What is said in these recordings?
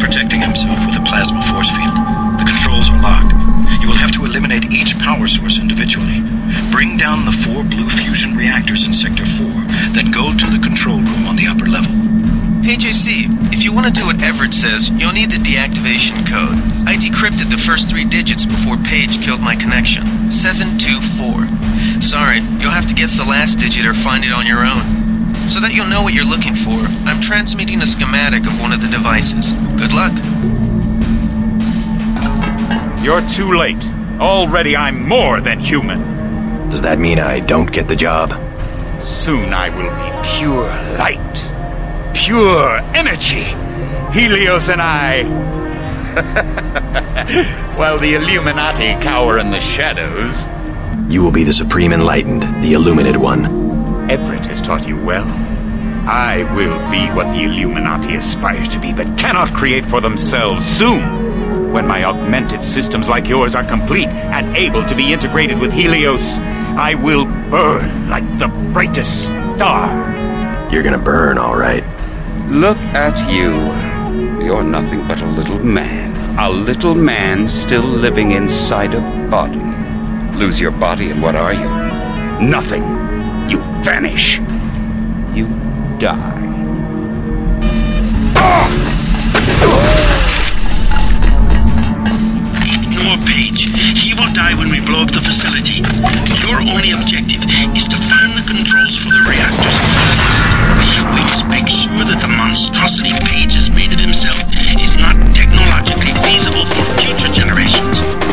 protecting himself with a plasma force field. The controls are locked. You will have to eliminate each power source individually. Bring down the four blue fusion reactors in Sector 4, then go to the control room on the upper level. Hey JC, if you want to do what Everett says, you'll need the deactivation code. I decrypted the first three digits before Page killed my connection. 724. Sorry, you'll have to guess the last digit or find it on your own. So that you'll know what you're looking for, I'm transmitting a schematic of one of the devices. Good luck. You're too late. Already I'm more than human. Does that mean I don't get the job? Soon I will be pure light. Pure energy. Helios and I. While the Illuminati cower in the shadows. You will be the Supreme Enlightened, the Illuminated One. Everett has taught you well. I will be what the Illuminati aspire to be, but cannot create for themselves soon. When my augmented systems like yours are complete and able to be integrated with Helios, I will burn like the brightest star. You're gonna burn, all right. Look at you. You're nothing but a little man. A little man still living inside a body. Lose your body, and what are you? Nothing. You vanish. You die. Ignore Page. He will die when we blow up the facility. Your only objective is to find the controls for the reactor's. We must make sure that the monstrosity Page has made of himself is not technologically feasible for future generations.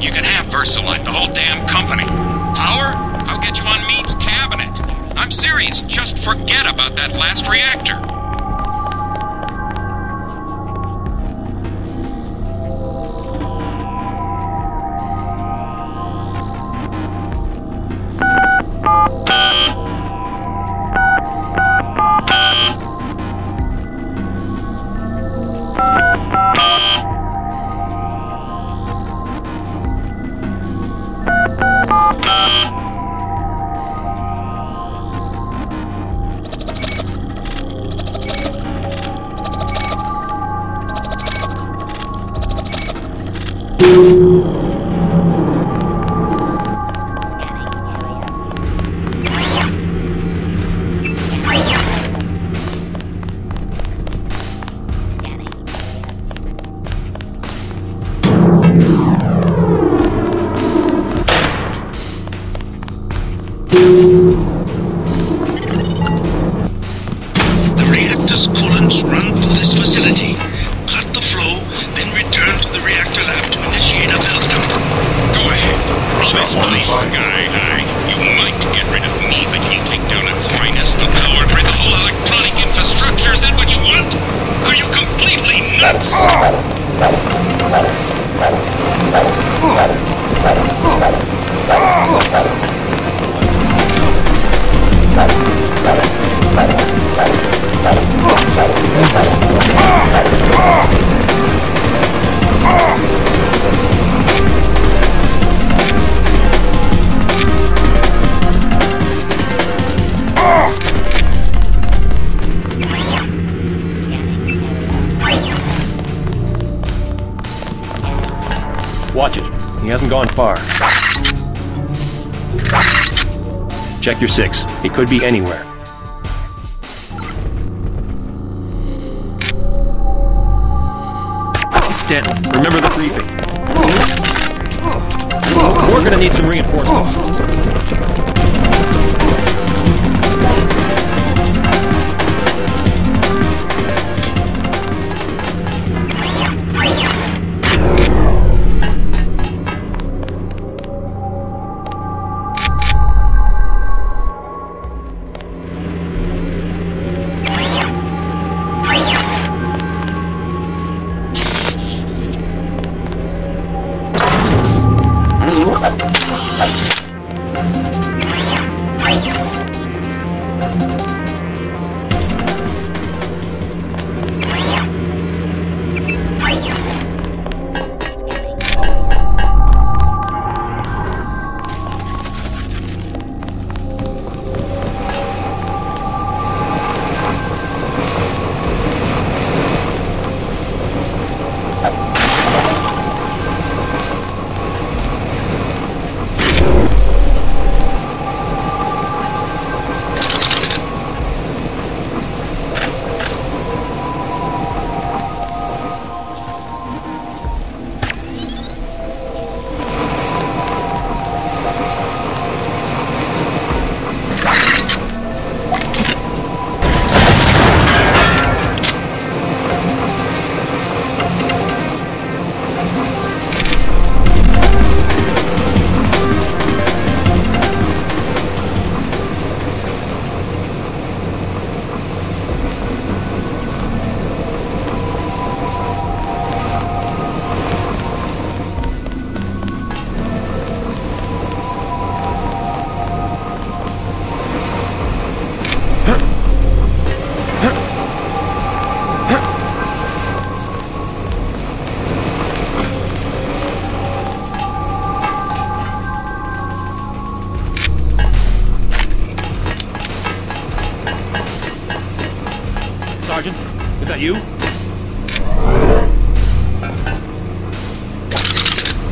You can have VersaLife, the whole damn company. Power? I'll get you on Mead's cabinet. I'm serious. Just forget about that last reactor. Place sky high. You might get rid of me, but you'll take down Aquinas, the power grid, the whole electronic infrastructure. Is that what you want? Are you completely nuts? Watch it. He hasn't gone far. Check your six. He could be anywhere. It's Denton. Remember the briefing. We're gonna need some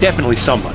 Definitely somebody.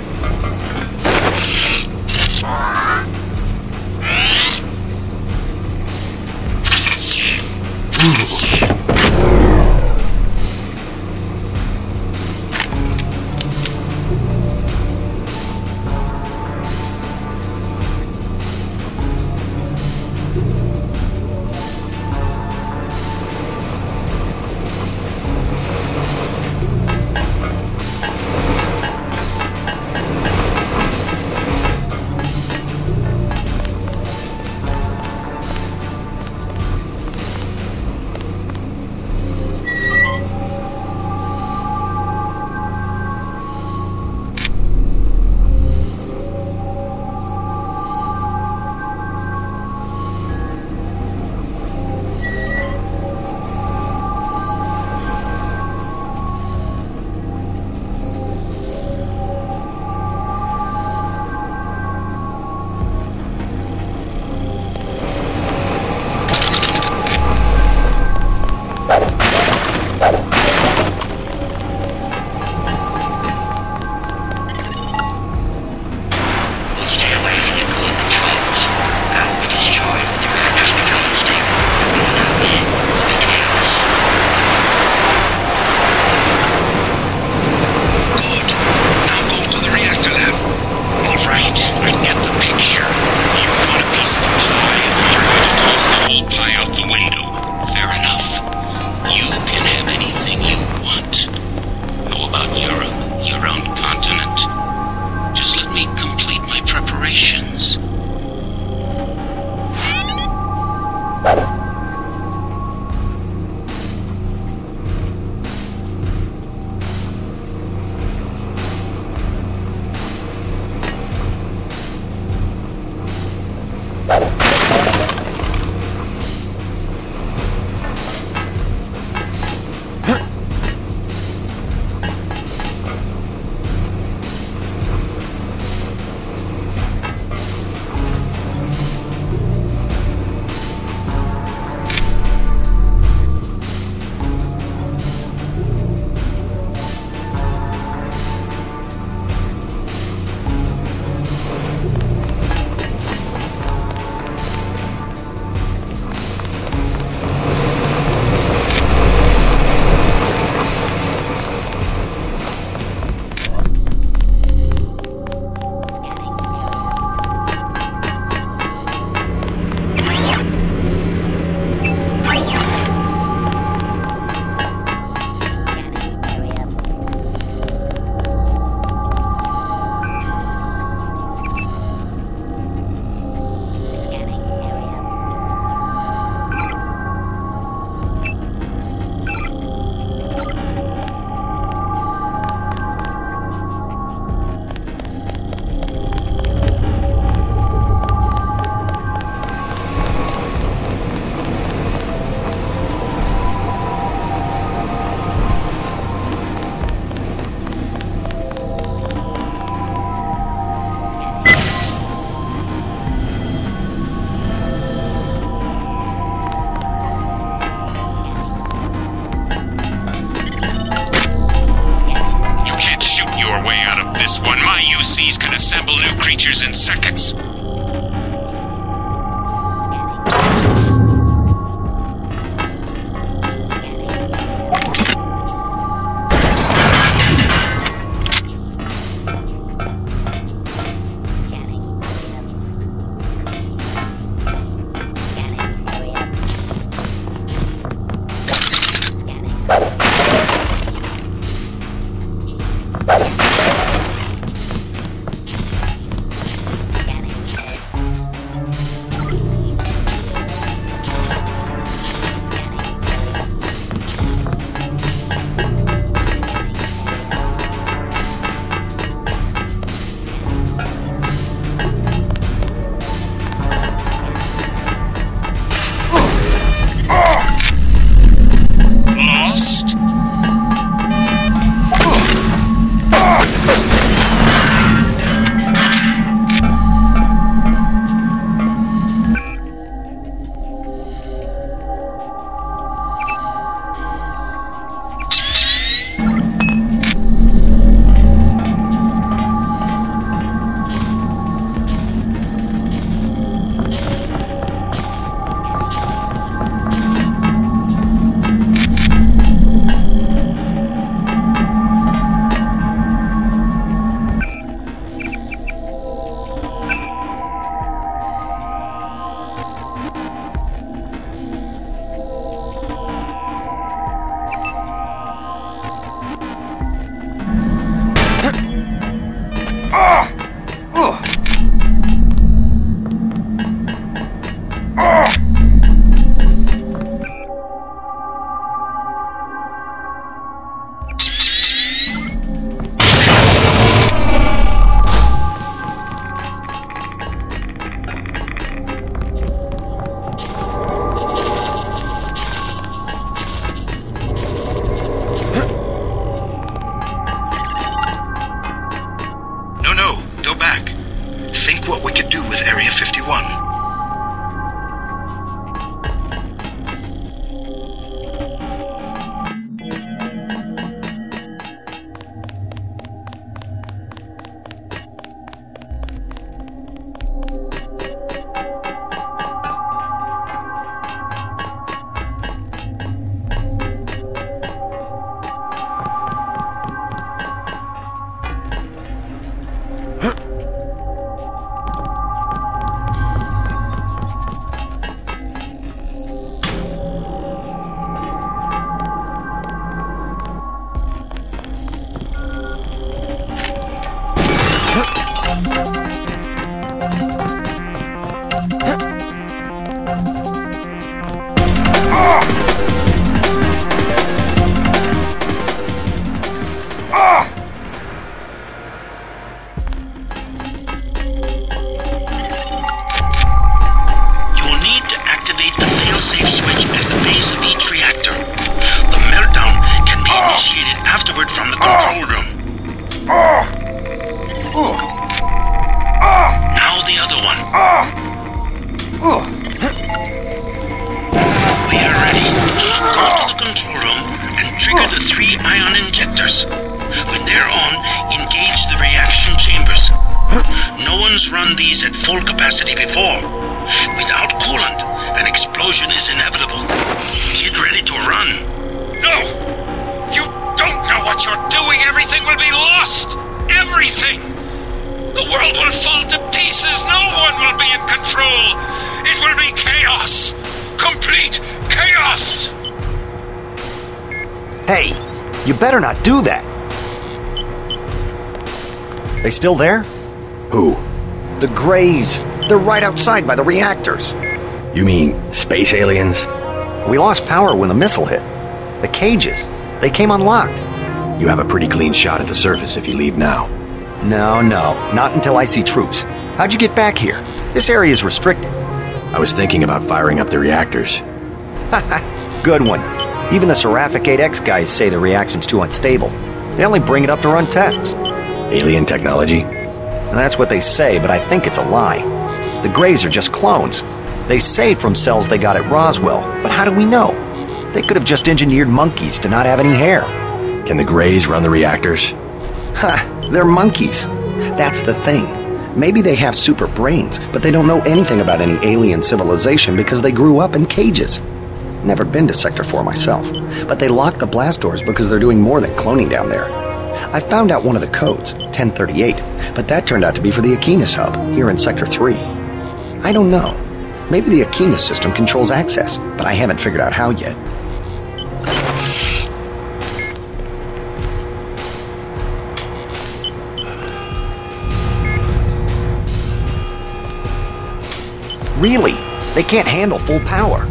Chaos! Complete chaos! Hey, you better not do that. They still there? Who? The Greys. They're right outside by the reactors. You mean space aliens? We lost power when the missile hit. The cages, they came unlocked. You have a pretty clean shot at the surface if you leave now. No, no, not until I see troops. How'd you get back here? This area is restricted. I was thinking about firing up the reactors. Good one. Even the Seraphic 8X guys say the reaction's too unstable. They only bring it up to run tests. Alien technology? And that's what they say, but I think it's a lie. The Greys are just clones. They say from cells they got at Roswell, but how do we know? They could have just engineered monkeys to not have any hair. Can the Greys run the reactors? Ha, they're monkeys. That's the thing. Maybe they have super brains, but they don't know anything about any alien civilization because they grew up in cages. Never been to Sector 4 myself, but they locked the blast doors because they're doing more than cloning down there. I found out one of the codes, 1038, but that turned out to be for the Aquinas hub here in Sector 3. I don't know. Maybe the Aquinas system controls access, but I haven't figured out how yet. Really? They can't handle full power.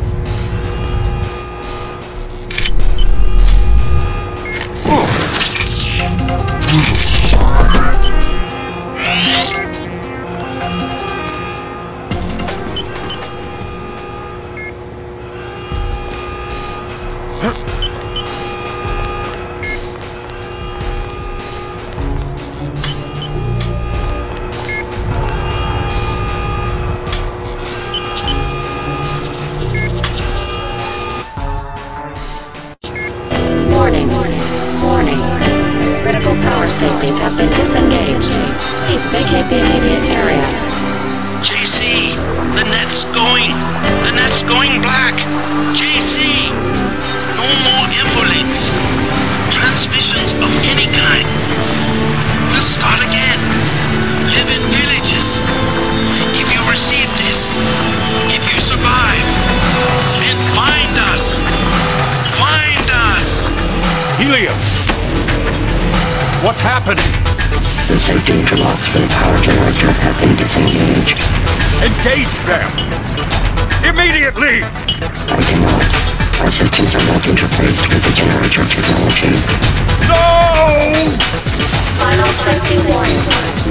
What's happening? The safety interlocks for the power generator have been disengaged. Engage them! Immediately! I cannot. Our systems are not interfaced with the generator technology. No! Final safety warning.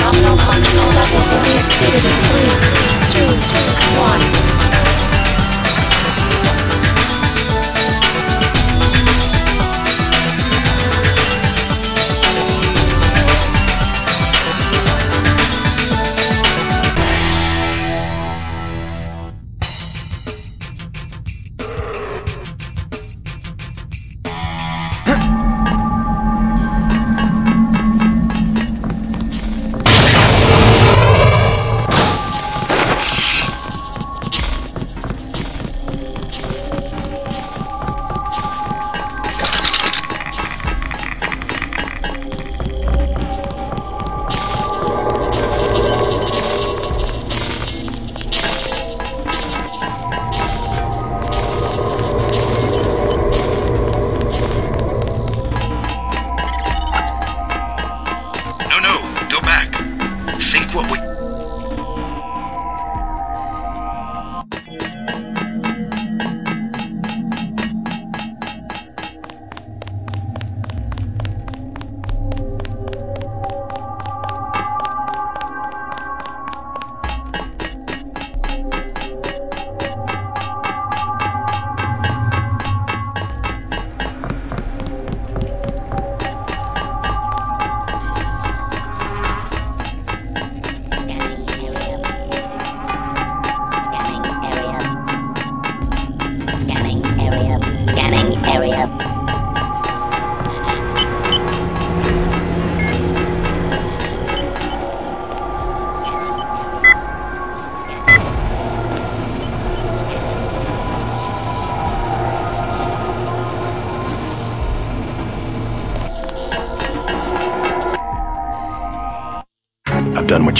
Nominal functional level will be exceeded in 3, 2, 1.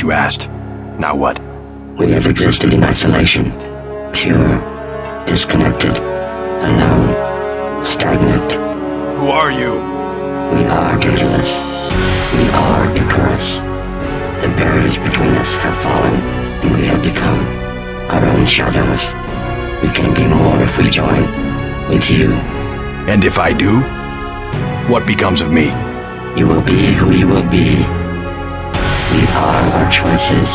You asked. Now what? We have existed in isolation. Pure. Disconnected. Alone. Stagnant. Who are you? We are Daedalus. We are Icarus. The barriers between us have fallen, and we have become our own shadows. We can be more if we join with you. And if I do, what becomes of me? You will be who you will be. We are our choices.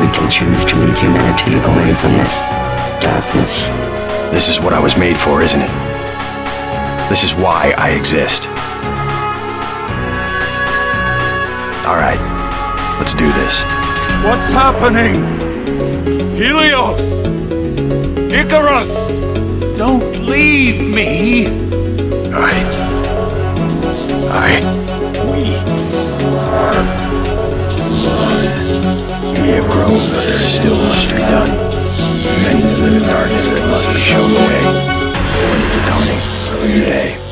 We can choose to lead humanity away from this darkness. This is what I was made for, isn't it? This is why I exist. Alright, let's do this. What's happening? Helios! Icarus! Don't leave me! I. I. still much to be done. Many live in darkness that must be shown the way. For it is the dawning of a new day.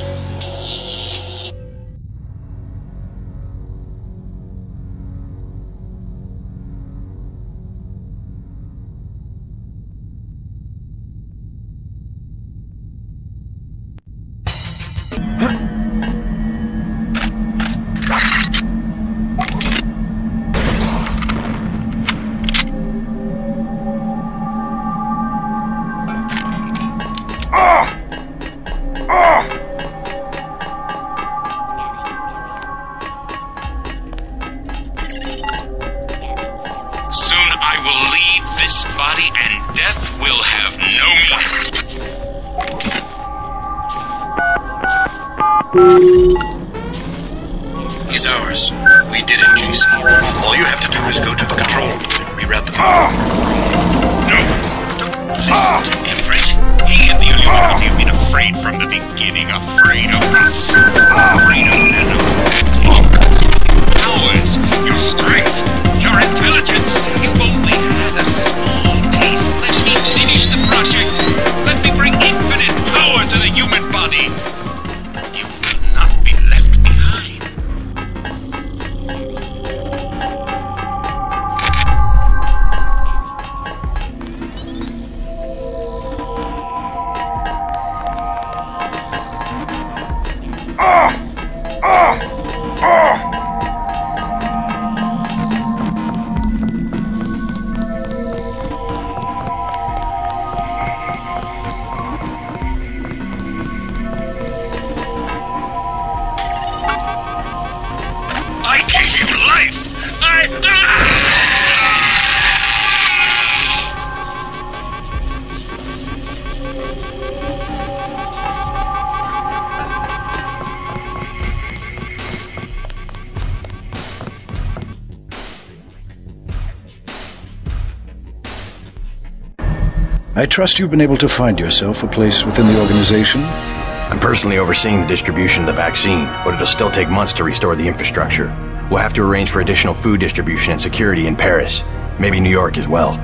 Trust you've been able to find yourself a place within the organization. I'm personally overseeing the distribution of the vaccine, but it'll still take months to restore the infrastructure. We'll have to arrange for additional food distribution and security in Paris, maybe New York as well.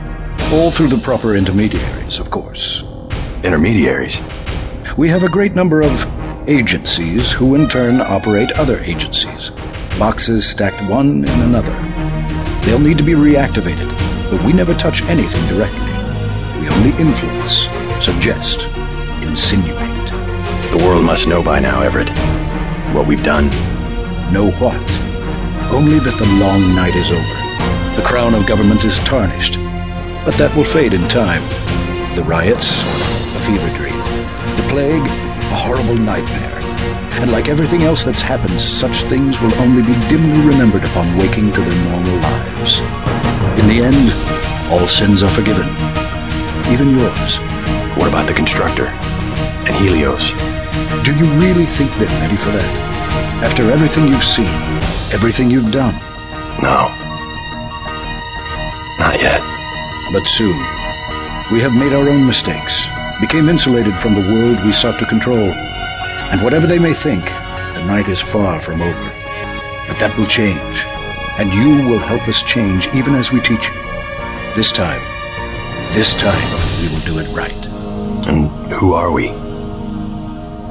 All through the proper intermediaries, of course. Intermediaries? We have a great number of agencies who in turn operate other agencies. Boxes stacked one in another. They'll need to be reactivated, but we never touch anything directly. We only influence, suggest, insinuate. The world must know by now, Everett, what we've done. Know what? Only that the long night is over. The crown of government is tarnished, but that will fade in time. The riots, a fever dream. The plague, a horrible nightmare. And like everything else that's happened, such things will only be dimly remembered upon waking to their normal lives. In the end, all sins are forgiven. Even yours. What about the constructor? And Helios? Do you really think they're ready for that? After everything you've seen, everything you've done? No. Not yet. But soon. We have made our own mistakes, became insulated from the world we sought to control. And whatever they may think, the night is far from over. But that will change. And you will help us change even as we teach you. This time, this time, we will do it right. And who are we?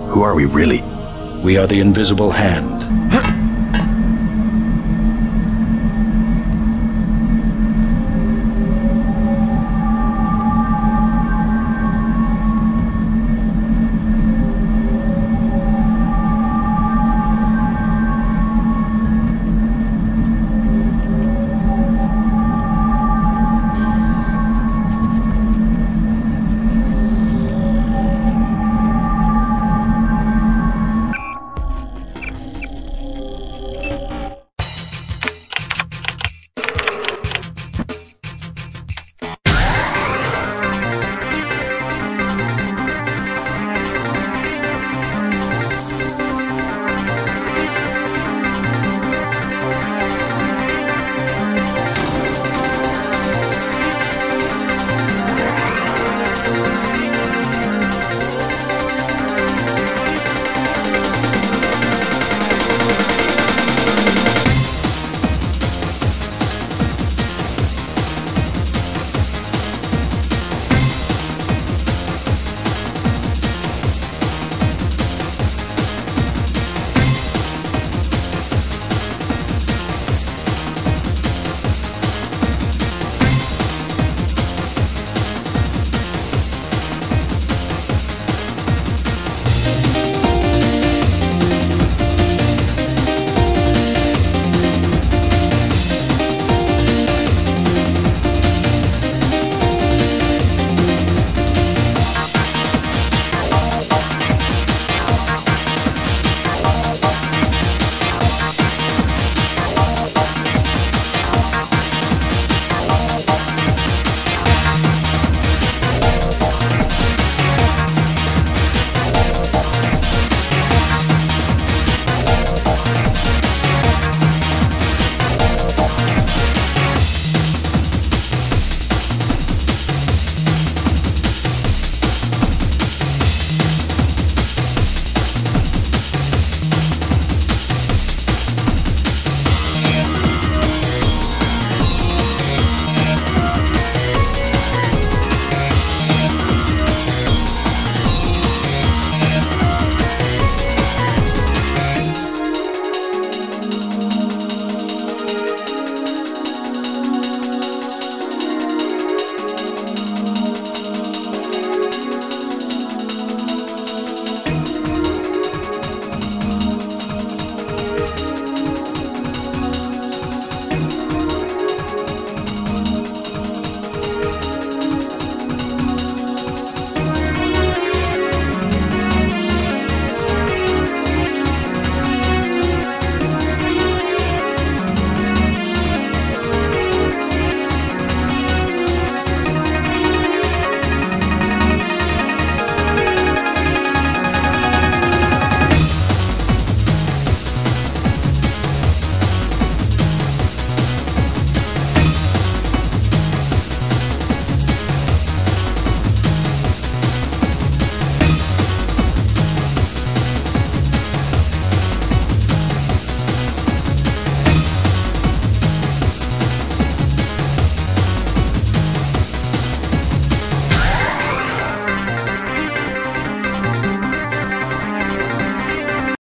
Who are we really? We are the invisible hand,